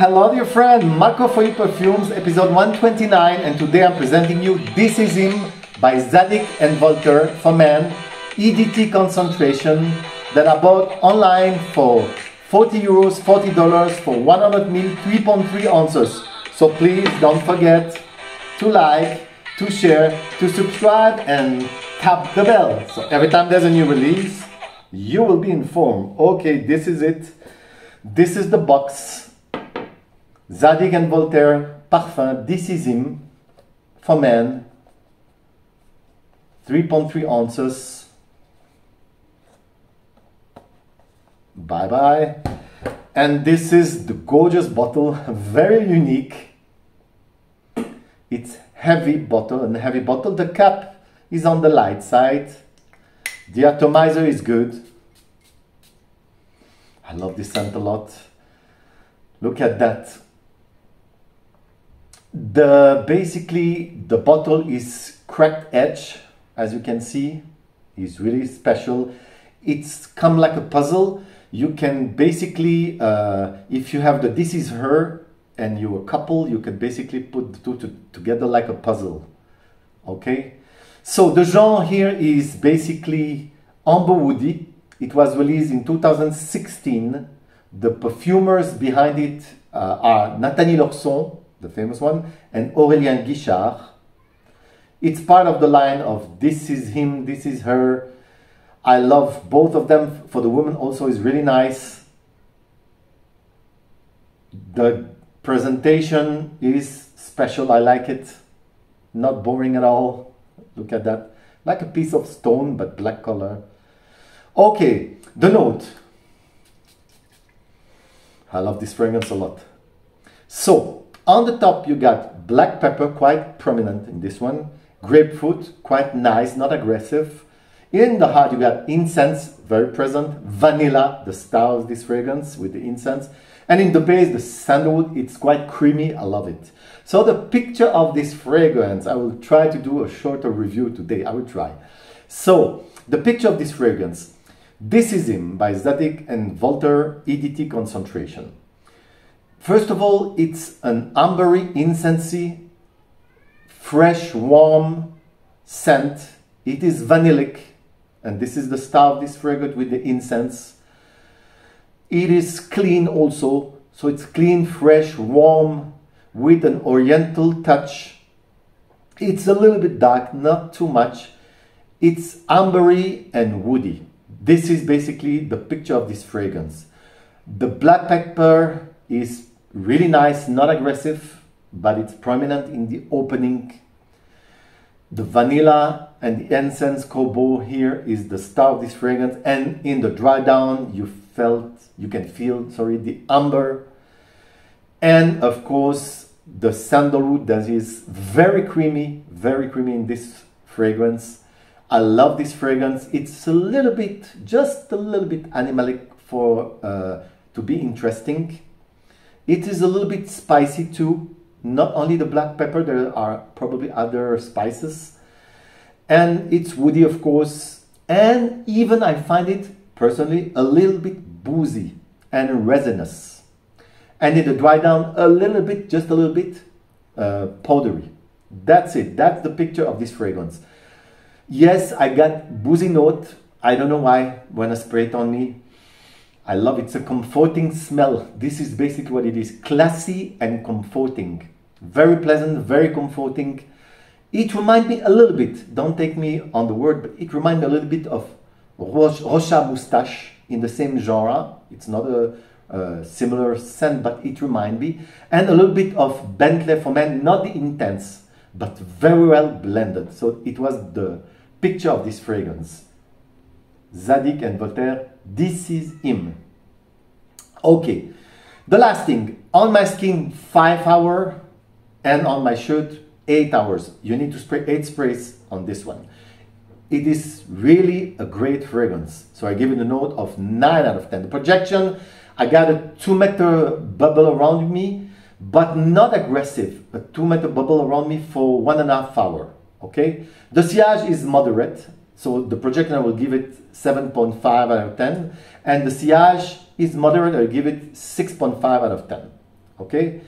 Hello dear friend, Marco 4 U Perfumes, episode 129 and today I'm presenting you This Is Him by Zadig and Voltaire for men, EDT concentration that I bought online for 40 euros, 40 dollars for 100 ml, 3.3 ounces. So please don't forget to like, to share, to subscribe and tap the bell. So every time there's a new release, you will be informed. Okay, this is it. This is the box Zadig and Voltaire Parfum Him for men. 3.3 ounces. Bye bye and this is the gorgeous bottle very unique. It's heavy bottle and heavy bottle the cap is on the light side. The atomizer is good. I love this scent a lot. Look at that the basically the bottle is cracked edge as you can see. Is really special. It's come like a puzzle. You can basically uh, if you have the this is her and you're a couple you can basically put the two to, together like a puzzle. Okay? So the genre here is basically amber woody. It was released in 2016 the perfumers behind it uh, are Nathalie Lorson the famous one, and Aurélien Guichard. It's part of the line of This is him, this is her. I love both of them. For the woman also is really nice. The presentation is special. I like it. Not boring at all. Look at that. Like a piece of stone, but black color. Okay, the note. I love this fragrance a lot. So, on the top, you got black pepper, quite prominent in this one. Grapefruit, quite nice, not aggressive. In the heart, you got incense, very present. Vanilla, the star of this fragrance with the incense. And in the base, the sandalwood, it's quite creamy. I love it. So the picture of this fragrance, I will try to do a shorter review today. I will try. So the picture of this fragrance, this is him by Zadig and Voltaire EDT concentration. First of all, it's an ambery, incensey, fresh, warm scent. It is vanillic, and this is the star of this fragrance with the incense. It is clean also, so it's clean, fresh, warm, with an oriental touch. It's a little bit dark, not too much. It's ambery and woody. This is basically the picture of this fragrance. The black pepper is really nice, not aggressive, but it's prominent in the opening. The vanilla and the incense cobo here is the star of this fragrance, and in the dry down, you felt, you can feel, sorry, the amber, and of course the sandalwood that is very creamy, very creamy in this fragrance. I love this fragrance. It's a little bit, just a little bit animalic for uh, to be interesting it is a little bit spicy too. Not only the black pepper, there are probably other spices. And it's woody, of course. And even I find it personally a little bit boozy and resinous. And in the dry down, a little bit, just a little bit uh, powdery. That's it. That's the picture of this fragrance. Yes, I got boozy note. I don't know why when I spray it on me. I love it. It's a comforting smell. This is basically what it is. Classy and comforting. Very pleasant, very comforting. It reminds me a little bit, don't take me on the word, but it reminds me a little bit of Rochas Moustache in the same genre. It's not a, a similar scent, but it reminds me. And a little bit of Bentley for Men, not the intense, but very well blended. So it was the picture of this fragrance. Zadig and Voltaire this is him. Okay, the last thing, on my skin 5 hour and on my shirt 8 hours. You need to spray 8 sprays on this one. It is really a great fragrance. So I give it a note of 9 out of 10. The projection, I got a 2 meter bubble around me, but not aggressive. A 2 meter bubble around me for one and a half hour. Okay, the sillage is moderate. So the projection I will give it 7.5 out of 10 and the sillage is moderate, I'll give it 6.5 out of 10. Okay?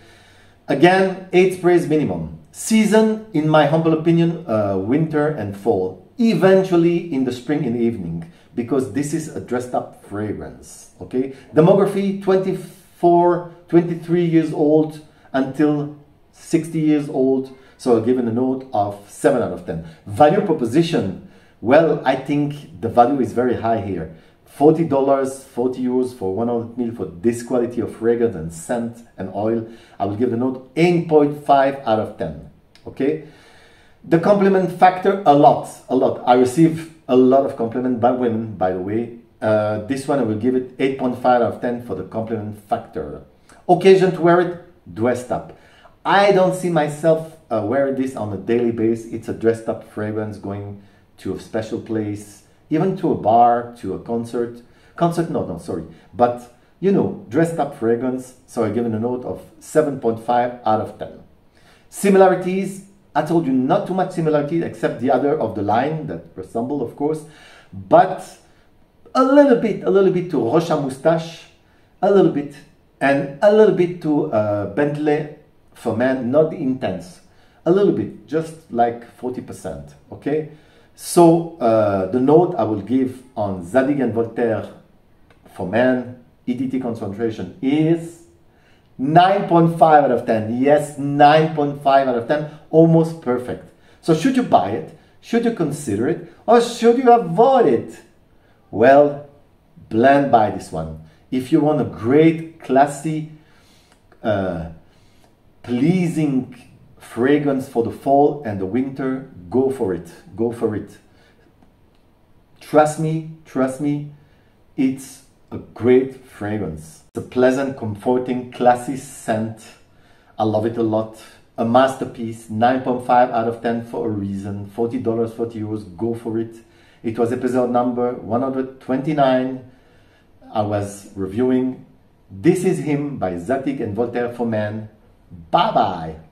Again, eight sprays minimum. Season, in my humble opinion, uh, winter and fall. Eventually in the spring in the evening, because this is a dressed up fragrance. Okay? Demography 24, 23 years old until 60 years old. So I'll give it a note of 7 out of 10. Value proposition, well, I think the value is very high here. $40, 40 euros for 100 ml for this quality of fragrance and scent and oil. I will give the note 8.5 out of 10. Okay? The compliment factor, a lot, a lot. I receive a lot of compliment by women, by the way. Uh, this one I will give it 8.5 out of 10 for the compliment factor. Occasion to wear it, dressed up. I don't see myself uh, wearing this on a daily basis. It's a dressed up fragrance going to a special place even to a bar, to a concert. Concert, no, no, sorry. But, you know, dressed up fragrance. So I give given a note of 7.5 out of 10. Similarities, I told you not too much similarities except the other of the line that resemble, of course. But a little bit, a little bit to Rochas Moustache, a little bit, and a little bit to uh, Bentley for men, not intense. A little bit, just like 40%, okay? So uh, the note I will give on Zadig and Voltaire for men, EDT concentration is 9.5 out of 10. Yes, 9.5 out of 10, almost perfect. So should you buy it? Should you consider it? Or should you avoid it? Well, blend by this one. If you want a great, classy, uh, pleasing fragrance for the fall and the winter, go for it. Go for it. Trust me, trust me, it's a great fragrance. It's a pleasant, comforting, classy scent. I love it a lot. A masterpiece, 9.5 out of 10 for a reason. $40, 40 euros, go for it. It was episode number 129. I was reviewing This Is Him by Zadig and Voltaire for Men. Bye bye.